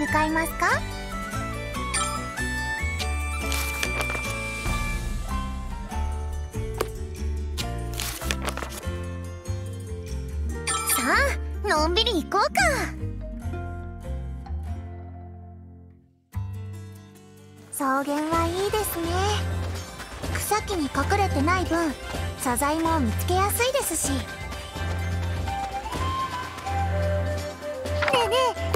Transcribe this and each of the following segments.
向かいますか？さあのんびり行こうか。草原はいいですね。草木に隠れてない分素材も見つけやすいですし。ねえねえ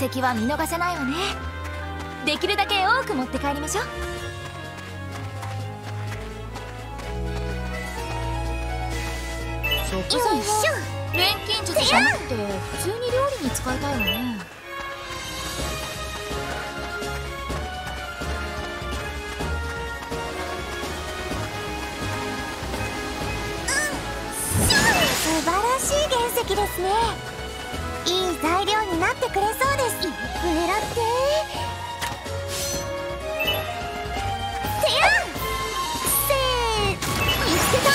功績は見逃せないわね。できるだけ多く持って帰りましょう。錬金術じゃなくて普通に料理に使いたいわね。素晴らしい原石ですねいい材料になってくれそうです。狙って。てやせー。見つけた。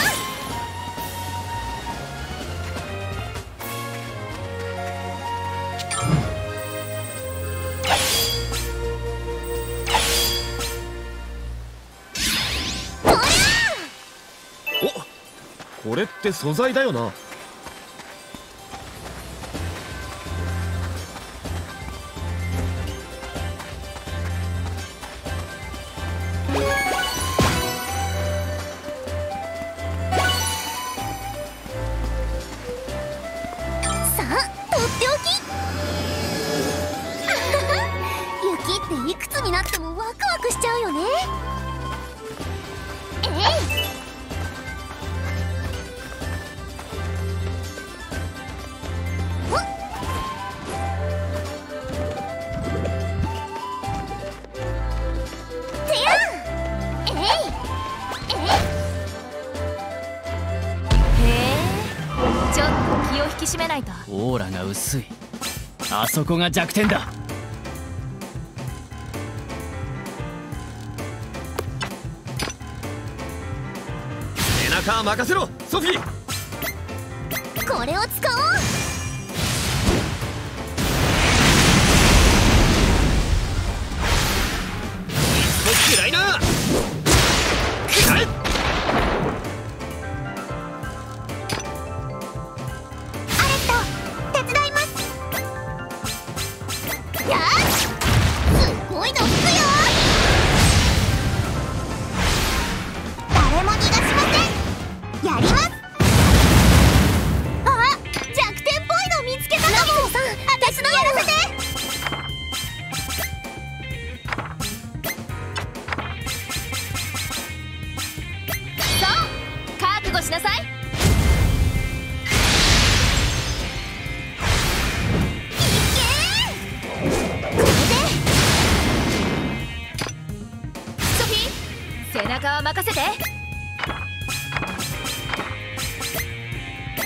これって素材だよな。あとっておき。雪っていくつになってもワクワクしちゃうよね。えいき締めないと。オーラが薄い。あそこが弱点だ。背中任せろソフィー。これを使おうー背中は任せて。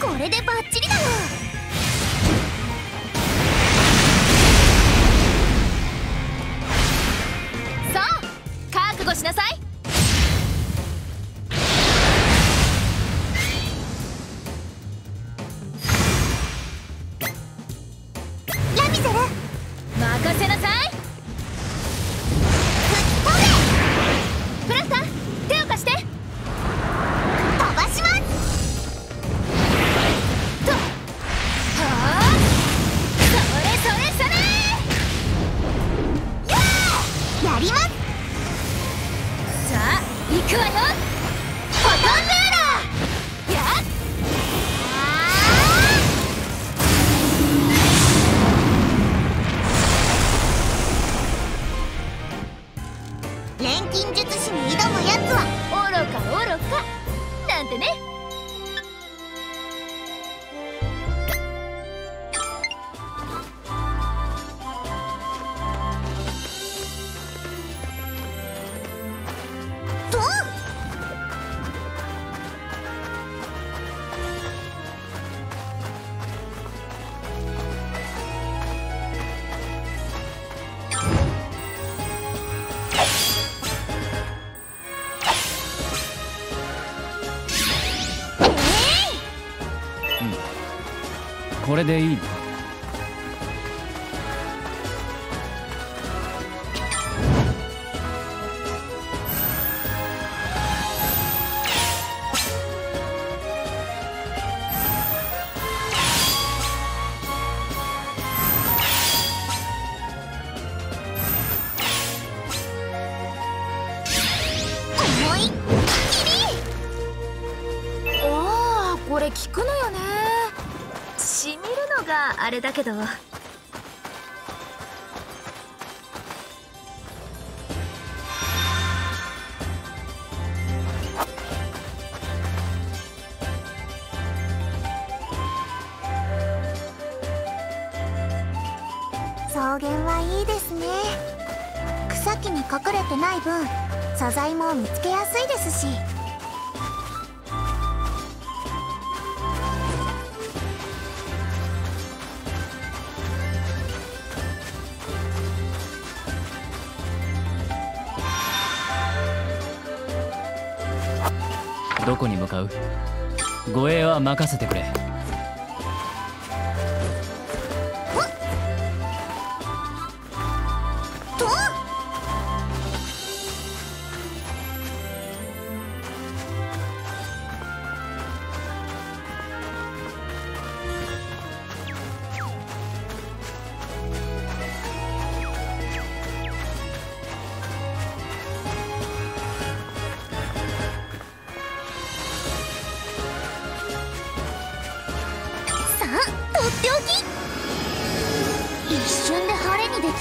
これでバッチリだ。よくわよ。これでいいなど草原はいいですね。草木に隠れてない分素材も見つけやすいですし。う。護衛は任せてくれ。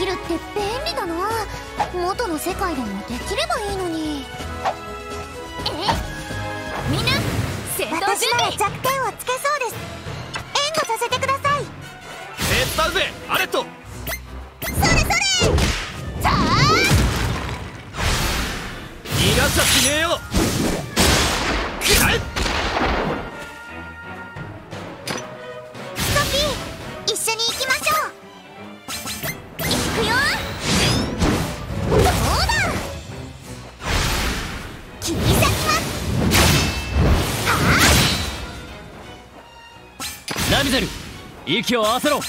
るって便利だな。元の世界でもできればいいのに。みんな戦闘私なら準備弱点をつけそうです。援護させてください。手伝うぜアレット息を合わせろ。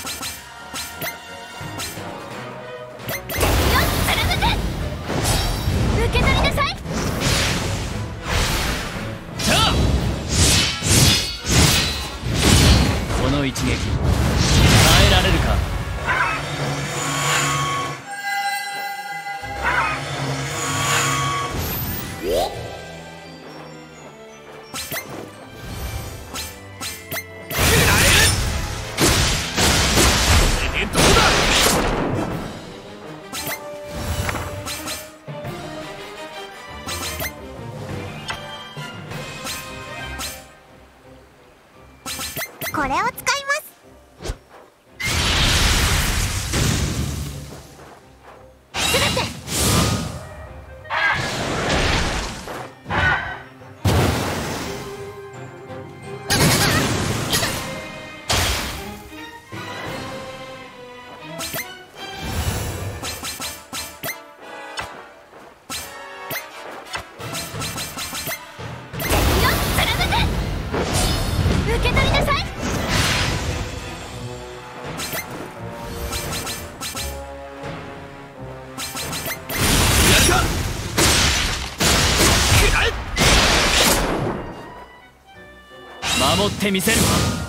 守ってみせる。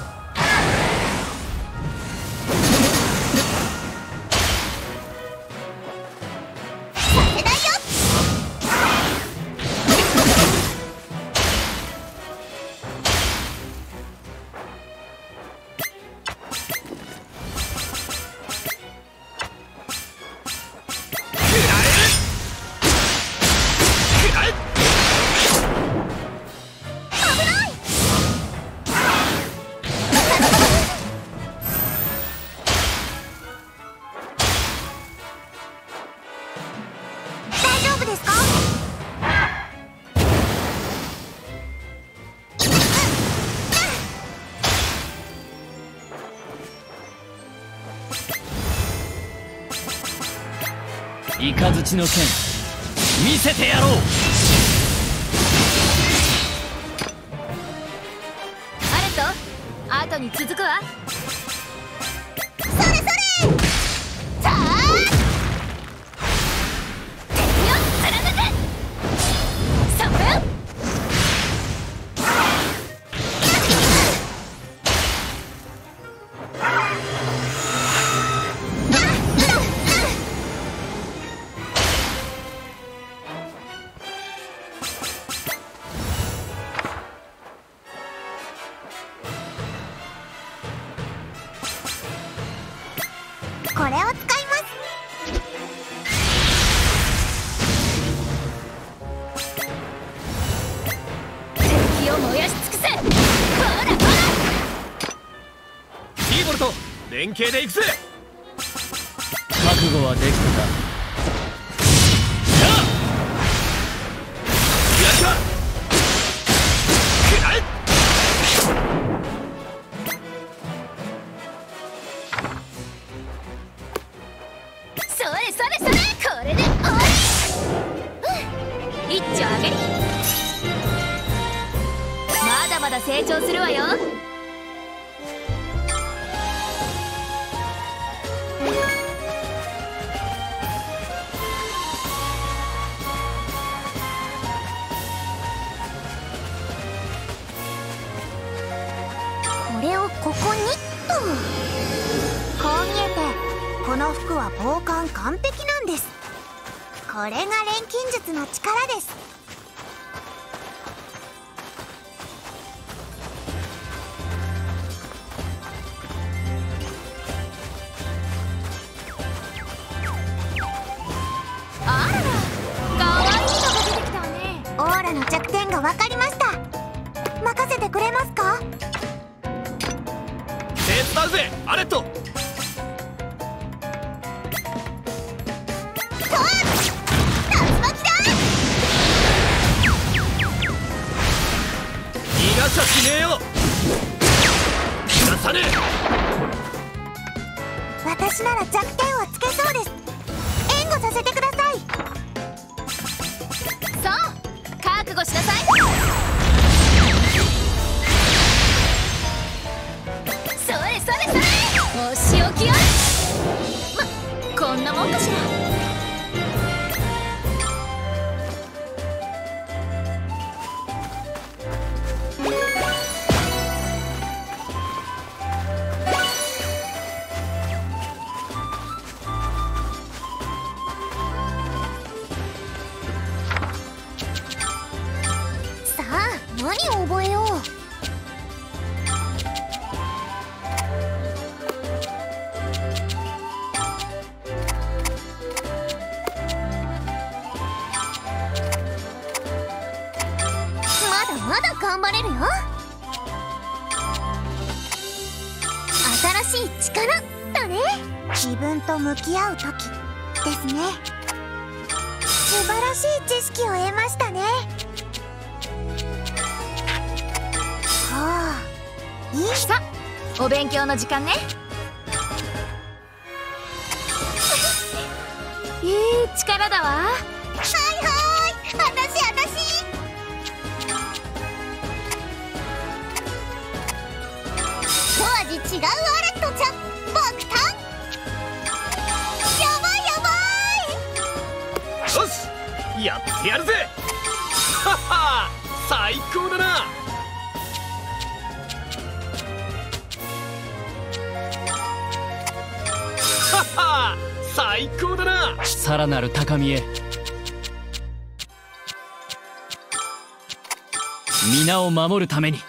ですか？イカズチの剣見せてやろう。に続くわ連携でいくぜ。覚悟はできたか。やるかくらえそれそれそれこれで終わり。うん。一丁あげり。まだまだ成長するわよの服は防寒完璧なんです。これが錬金術の力です。あららかわいいのが出てきたわね。オーラの弱点が分かりました。任せてくれますか？手伝うぜアレットゃしねえよ。さね私なら弱点をつけそうです。援護させてください。そう。覚悟しなさい。それそれそれ。お仕置きよ。まこんなもんかしらさお勉強の時間ね。い い力だわ。はいはい。私私。一味違うアレットちゃん。爆誕。やばいやばい。えよしやってやるぜ。はっは最高だな最高だな。さらなる高みへ。皆を守るために。こ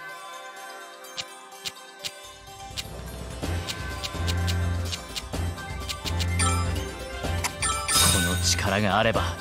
の力があれば。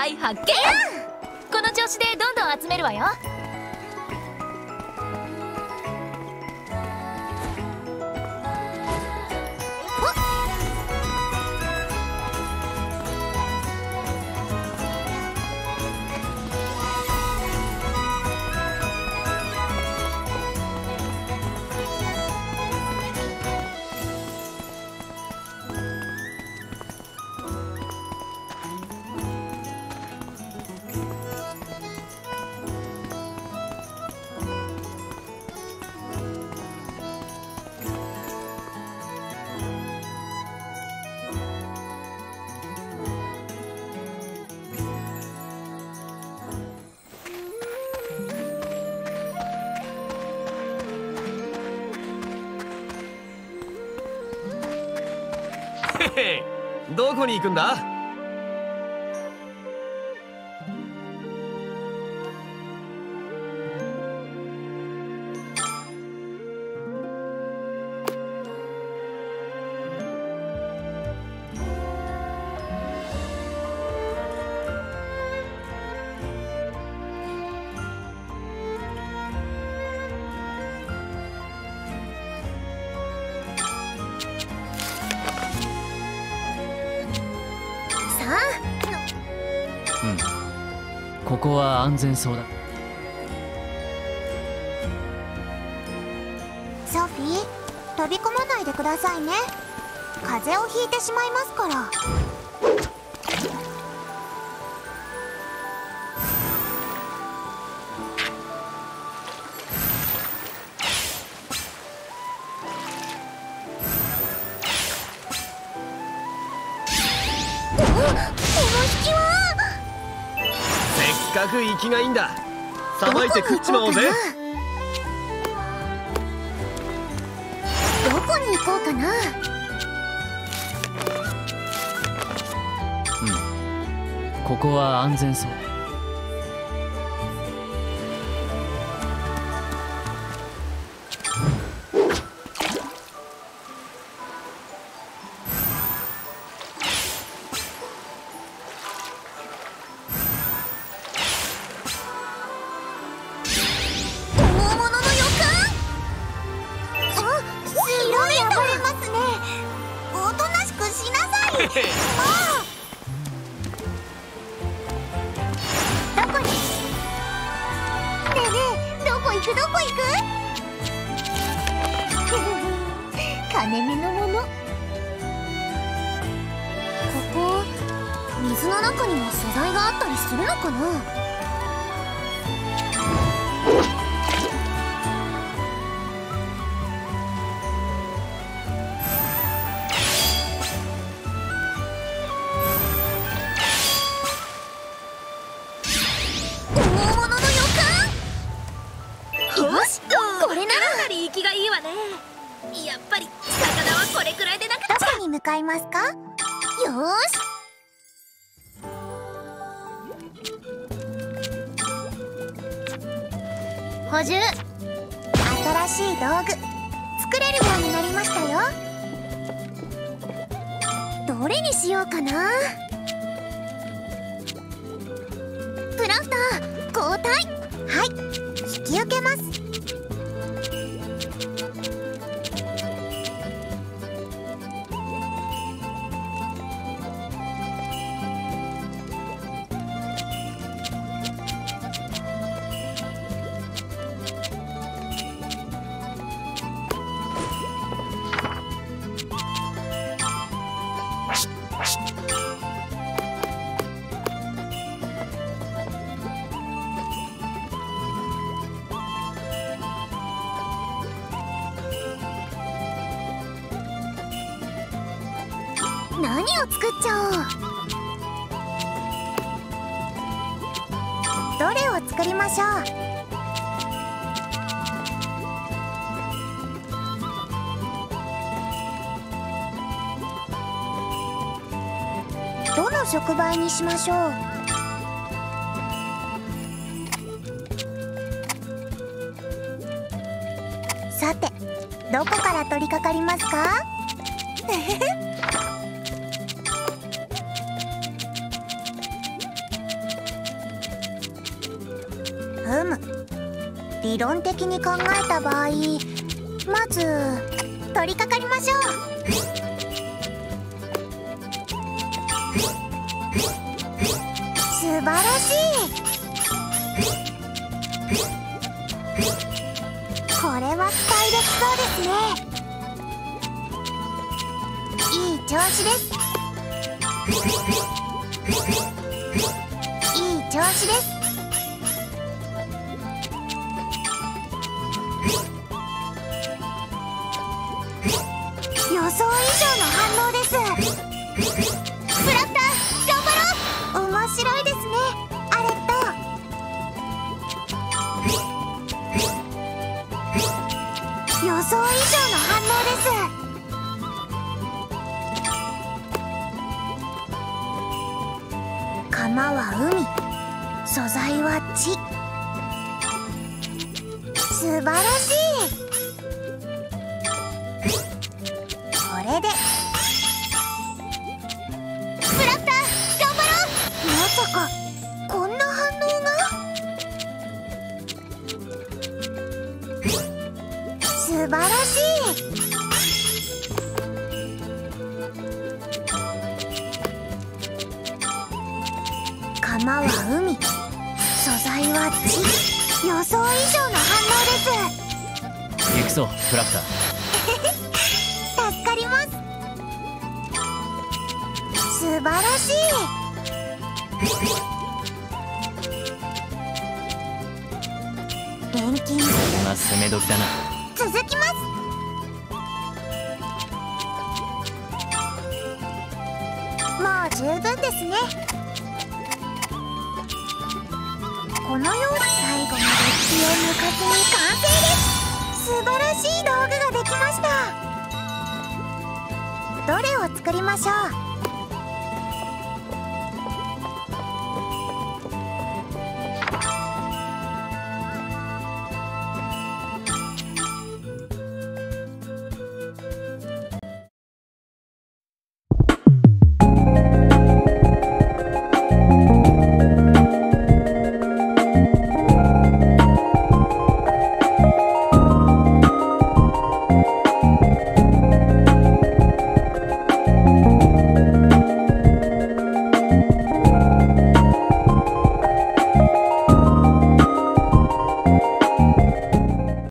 材発見！この調子でどんどん集めるわよ。どこに行くんだ？全そうだ。ソフィー飛び込まないでくださいね。風邪をひいてしまいますから。生きがいいんだ。さばいて食っちまおうぜ。どこに行こうかな。ここは安全そう向かいますか？よーし！補充。新しい道具。作れるようになりましたよ。どれにしようかな？プラフター交代。はい。引き受けます。どの触媒にしましょう？さてどこから取り掛かりますか？ふむ。理論的に考えた場合まず取り掛かりましょう。子です。いい調子です。晴らしい。釜は海。素材は地予想以上の反応です。行くぞフラクタ助かります。素晴らしい。錬金今攻め時だな素晴らしい道具ができました。どれを作りましょう？